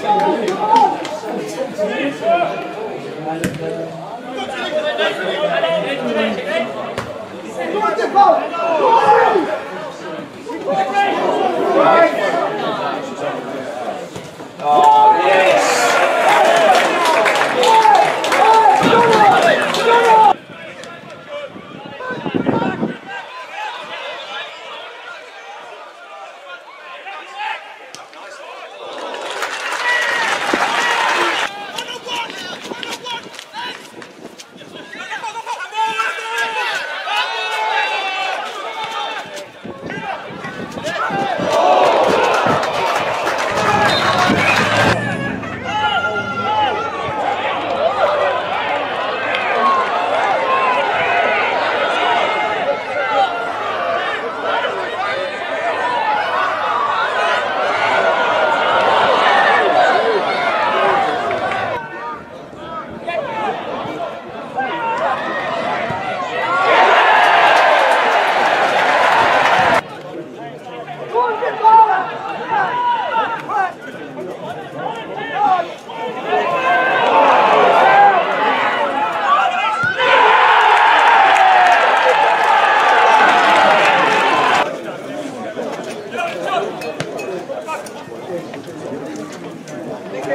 c'est allez, allez,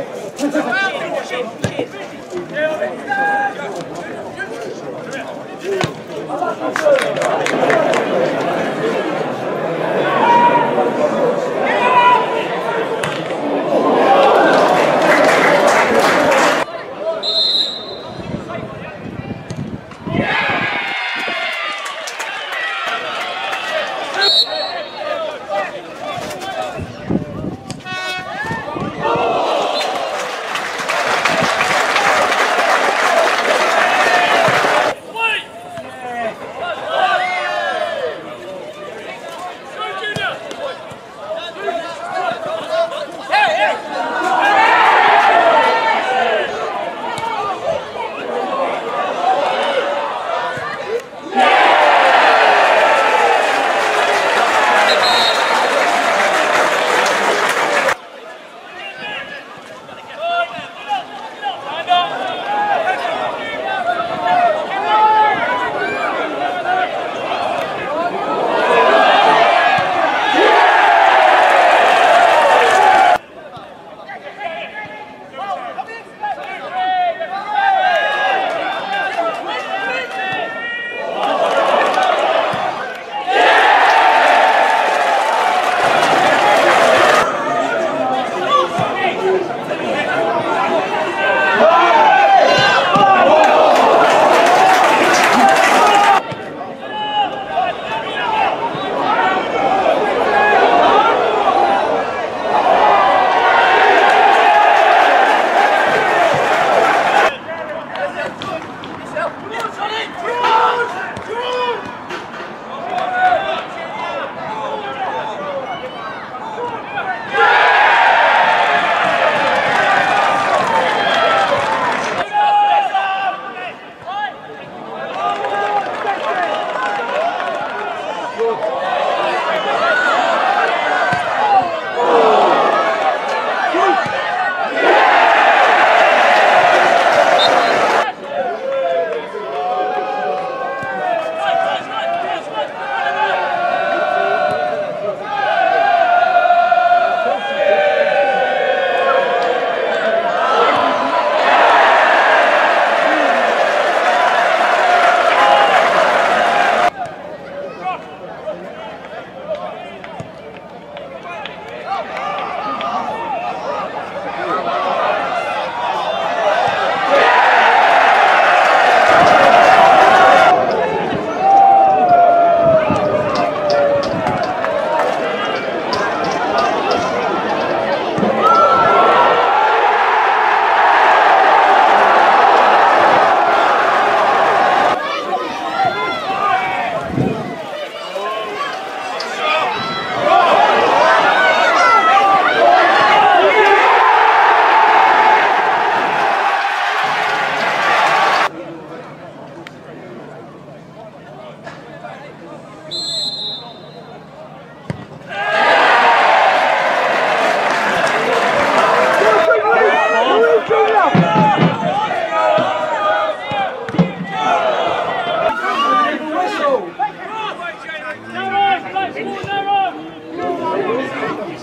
Okay.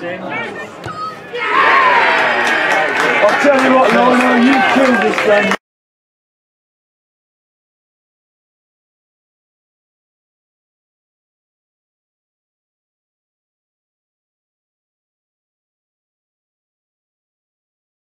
I'll tell you what, no, you killed this thing.